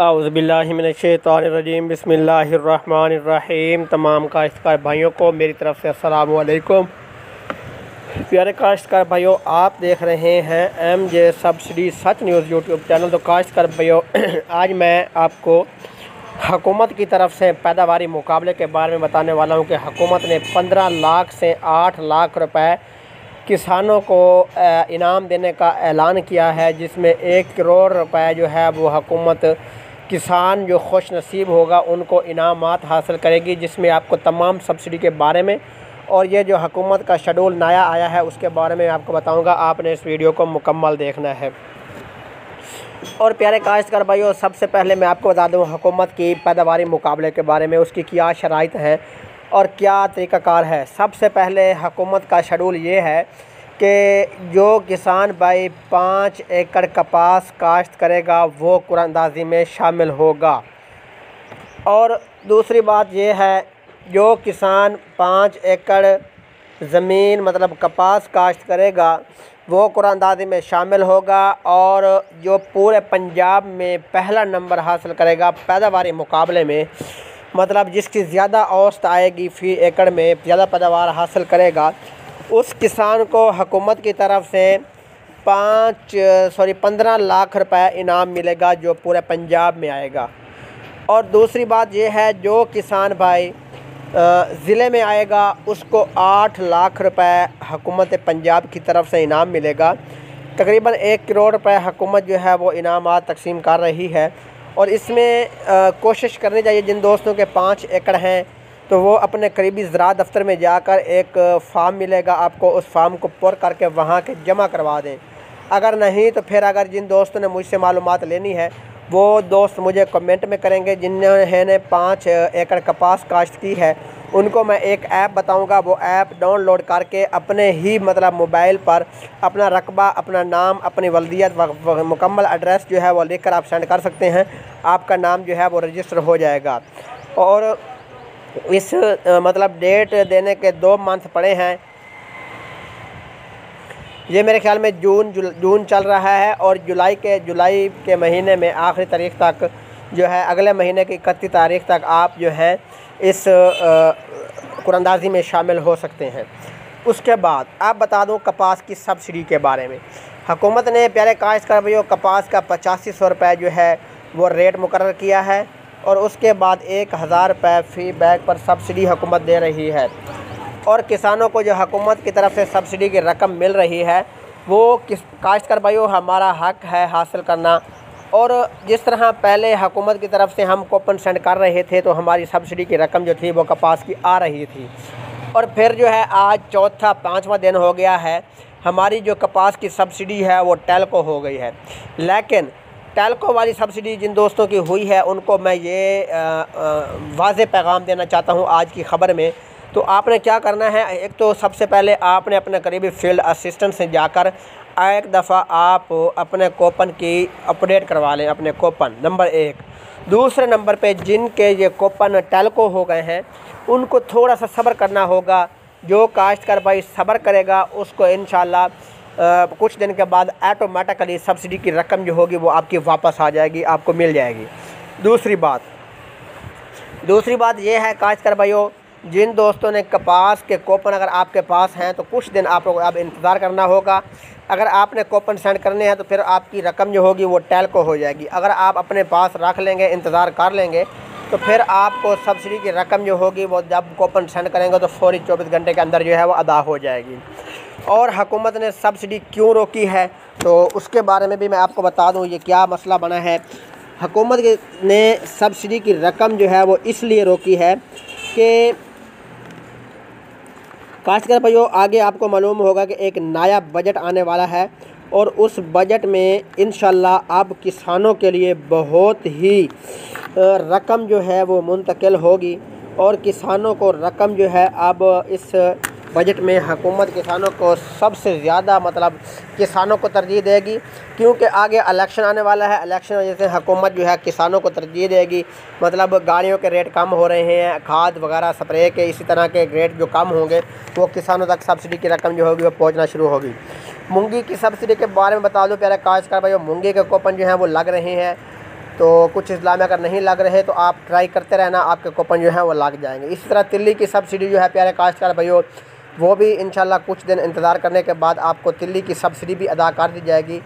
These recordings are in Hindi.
आउज़बिल्लिमिनशैतानरजीम बसमीम तमाम काश्तकार भाइयों को मेरी तरफ़ से असलकुम प्यारे काश्तकार भाइयों, आप देख रहे हैं एम जे सब्सिडी सच न्यूज़ यूट्यूब चैनल। तो काश्तकार भाइयों, आज मैं आपको हकूमत की तरफ़ से पैदावारी मुकाबले के बारे में बताने वाला हूँ कि हकूमत ने पंद्रह लाख से आठ लाख रुपये किसानों को इनाम देने का ऐलान किया है, जिसमें एक करोड़ रुपए जो है वो हकूमत किसान जो खुश नसीब होगा, उनको इनामत हासिल करेगी, जिसमें आपको तमाम सब्सिडी के बारे में और ये जो हकूमत का शेड्यूल नया आया है, उसके बारे में आपको बताऊँगा। आपने इस वीडियो को मुकम्मल देखना है। और प्यारे काश्तकार भाइयों, सबसे पहले मैं आपको बता दूँ, हुकूमत की पैदावारी मुकाबले के बारे में, उसकी क्या शराइ हैं और क्या तरीक़ाकार है। सबसे पहले हुकूमत का शेड्यूल ये है कि जो किसान भाई पाँच एकड़ कपास काश्त करेगा, वो कुरानंदाजी में शामिल होगा। और दूसरी बात यह है, जो किसान पाँच एकड़ ज़मीन मतलब कपास काश्त करेगा, वो कुरानंदाजी में शामिल होगा और जो पूरे पंजाब में पहला नंबर हासिल करेगा पैदावारी मुकाबले में मतलब जिसकी ज़्यादा औसत आएगी फ़ी एकड़ में, ज़्यादा पैदावार हासिल करेगा उस किसान को हकूमत की तरफ़ से पाँच सॉरी पंद्रह लाख रुपए इनाम मिलेगा जो पूरे पंजाब में आएगा। और दूसरी बात यह है, जो किसान भाई ज़िले में आएगा, उसको आठ लाख रुपए हुकूमत पंजाब की तरफ़ से इनाम मिलेगा। तकरीबन एक करोड़ रुपए हुकूमत जो है, वो इनाम तकसीम कर रही है। और इसमें कोशिश करनी चाहिए जिन दोस्तों के पाँच एकड़ हैं तो वो अपने करीबी ज़रा दफ्तर में जाकर एक फार्म मिलेगा आपको, उस फार्म को पुर करके वहाँ के जमा करवा दें। अगर नहीं तो फिर अगर जिन दोस्तों ने मुझसे मालूम लेनी है, वो दोस्त मुझे कमेंट में करेंगे, जिन्होंने पाँच एकड़ कपास काश्त की है, उनको मैं एक ऐप बताऊँगा, वो ऐप डाउनलोड करके अपने ही मतलब मोबाइल पर अपना रकबा, अपना नाम, अपनी वल्दियत मुकम्मल एड्रेस जो है वो लिख कर आप सेंड कर सकते हैं। आपका नाम जो है वो रजिस्टर हो जाएगा। और इस मतलब डेट देने के दो मंथ पड़े हैं। ये मेरे ख्याल में जून जून चल रहा है और जुलाई के जुलाई के महीने में आखिरी तारीख तक जो है, अगले महीने की इकतीस तारीख तक आप जो है इस कुरंदाजी में शामिल हो सकते हैं। उसके बाद आप बता दूँ कपास की सब्सिडी के बारे में। हुकूमत ने प्यारे काश्त कर भाइयों कपास का पचासी सौ रुपये जो है, वो रेट मुकर किया है। और उसके बाद एक हज़ार रुपये फ़ी बैग पर सब्सिडी हुकूमत दे रही है। और किसानों को जो हुकूमत की तरफ़ से सब्सिडी की रकम मिल रही है, वो किस, काश्त कर भाइयों, हमारा हक है हासिल करना। और जिस तरह पहले हुकूमत की तरफ़ से हम कोपन सेंड कर रहे थे तो हमारी सब्सिडी की रकम जो थी, वो कपास की आ रही थी। और फिर जो है, आज चौथा, पाँचवा दिन हो गया है। हमारी जो कपास की सब्सिडी है, वो टेल को हो गई है। लेकिन टेलको वाली सब्सिडी जिन दोस्तों की हुई है, उनको मैं ये वाज पैगाम देना चाहता हूँ आज की ख़बर में। तो आपने क्या करना है? एक तो सबसे पहले आपने अपने करीबी फ़ील्ड असिस्टेंट से जाकर एक दफ़ा आप अपने कोपन की अपडेट करवा लें, अपने कोपन नंबर एक। दूसरे नंबर पे जिनके ये कोपन टेलको हो गए हैं, उनको थोड़ा सा सब्र करना होगा। जो काश्तकार भाई सब्र करेगा, उसको इन कुछ दिन के बाद ऐटोमेटिकली सब्सिडी की रकम जो होगी वो आपकी वापस आ जाएगी, आपको मिल जाएगी। दूसरी बात दूसरी बात ये है काश्तकार भाइयों, जिन दोस्तों ने कपास के कोपन अगर आपके पास हैं तो कुछ दिन आप लोग अब इंतज़ार करना होगा। अगर आपने कोपन सेंड करने हैं तो फिर आपकी रकम जो होगी वो टेल को हो जाएगी। अगर आप अपने पास रख लेंगे, इंतज़ार कर लेंगे तो फिर आपको सब्सिडी की रकम जो होगी वो जब कोपन सेंड करेंगे तो फौरी चौबीस घंटे के अंदर जो है वो अदा हो जाएगी। और हुकूमत ने सब्सिडी क्यों रोकी है? तो उसके बारे में भी मैं आपको बता दूँ, ये क्या मसला बना है। हकूमत ने सब्सिडी की रकम जो है, वो इसलिए रोकी है कि खासकर भाइयों, आगे आपको मालूम होगा कि एक नया बजट आने वाला है और उस बजट में इन अब किसानों के लिए बहुत ही रकम जो है, वो मुंतकिल होगी और किसानों को रकम जो है, अब इस बजट में हुकूमत किसानों को सबसे ज़्यादा मतलब किसानों को तरजीह देगी, क्योंकि आगे इलेक्शन आने वाला है इलेक्शन वजह से हुकूमत जो है किसानों को तरजीह देगी। मतलब गाड़ियों के रेट कम हो रहे हैं, खाद वगैरह स्प्रे के, इसी तरह के रेट जो कम होंगे, वो किसानों तक सब्सिडी की रकम जो होगी वो पहुँचना शुरू होगी। मूँगी की सब्सिडी के बारे में बता दो, प्यारे काश्तकार भाई मूँगी के कोपन जो हैं वो लग रहे हैं। तो कुछ इस्लाम में अगर नहीं लग रहे तो आप ट्राई करते रहना, आपके कूपन जो है वो लग जाएँगे। इसी तरह तिल्ली की सब्सिडी जो है, प्यारे काश्तकार भाइयों वो भी इंशाल्लाह कुछ दिन इंतज़ार करने के बाद आपको तिल्ली की सब्सिडी भी अदा कर दी जाएगी।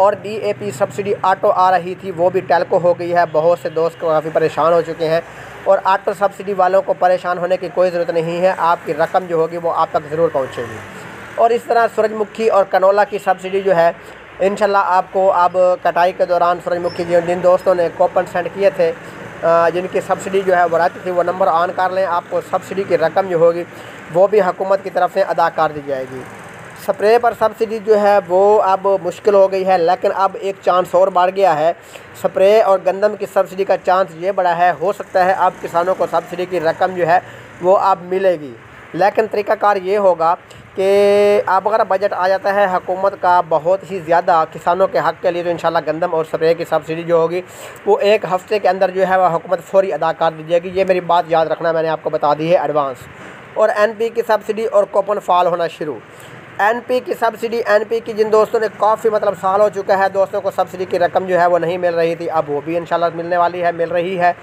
और डीएपी सब्सिडी ऑटो आ रही थी, वो भी टेलको हो गई है। बहुत से दोस्त काफ़ी परेशान हो चुके हैं और ऑटो सब्सिडी वालों को परेशान होने की कोई ज़रूरत नहीं है। आपकी रकम जो होगी वो आप तक ज़रूर पहुँचेगी। और इस तरह सूरजमुखी और कनोला की सब्सिडी जो है इन आपको अब कटाई के दौरान सूरजमुखी जिन दोस्तों ने कोपन सेंड किए थे जिनकी सब्सिडी जो है वो रहती थी, वो नंबर ऑन कर लें, आपको सब्सिडी की रकम जो होगी, वो भी हुकूमत की तरफ़ से अदा कर दी जाएगी। स्प्रे पर सब्सिडी जो है वो अब मुश्किल हो गई है, लेकिन अब एक चांस और बढ़ गया है। स्प्रे और गंदम की सब्सिडी का चांस ये बड़ा है, हो सकता है अब किसानों को सब्सिडी की रकम जो है वो अब मिलेगी। लेकिन तरीक़ाकार ये होगा कि अब अगर बजट आ जाता है, हुकूमत का बहुत ही ज़्यादा किसानों के हक़ के लिए तो इन गंदम और स्प्रे की सब्सिडी जो होगी, वो एक हफ़्ते के अंदर जो है वह हुकूमत फौरी अदा कर दी जाएगी ये मेरी बात याद रखना मैंने आपको बता दी है एडवांस। और एनपी की सब्सिडी और कोपन फाल होना शुरू। एनपी की सब्सिडी, एनपी की जिन दोस्तों ने काफ़ी मतलब साल हो चुका है, दोस्तों को सब्सिडी की रकम जो है वो नहीं मिल रही थी। अब वो भी इंशाल्लाह मिलने वाली है, मिल रही है।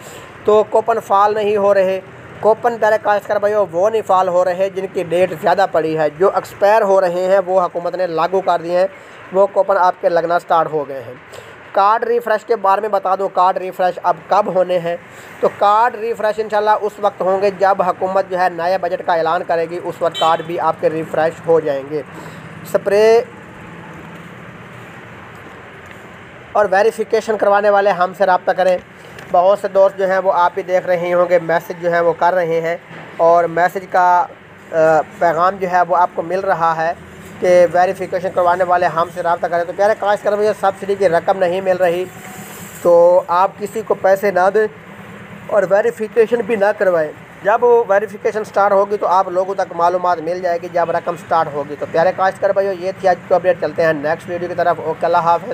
तो कोपन फाल नहीं हो रहे। कूपन प्यारे काश्तकार भाई वो नहीं फाल हो रहे जिनकी डेट ज़्यादा पड़ी है। जो एक्सपायर हो रहे हैं, वो हुकूमत ने लागू कर दिए हैं। वो कूपन आपके लगना स्टार्ट हो गए हैं। कार्ड रिफ़्रेश के बारे में बता दो, कार्ड रिफ़्रेश अब कब होने हैं? तो कार्ड रिफ़्रेश इंशाल्लाह उस वक्त होंगे जब हुकूमत जो है नए बजट का ऐलान करेगी। उस वक्त कार्ड भी आपके रिफ़्रेश हो जाएँगे। स्प्रे और वेरिफिकेशन करवाने वाले हमसे रबता करें। बहुत से दोस्त जो हैं वो आप ही देख रहे होंगे, मैसेज जो है वो कर रहे हैं और मैसेज का पैगाम जो है वो आपको मिल रहा है कि वेरिफिकेशन करवाने वाले हमसे रबता करें। तो कह प्यारे काश कर भैया सब्सिडी की रकम नहीं मिल रही तो आप किसी को पैसे ना दें और वेरिफिकेशन भी ना करवाएँ। जब वेरिफिकेशन स्टार्ट होगी तो आप लोगों तक मालूम मिल जाएगी जब रकम स्टार्ट होगी। तो प्यारे काश कर भाई ये थी आज को अपडेट, चलते हैं नेक्स्ट वीडियो की तरफ़। ओके, अल्लाह हाफ़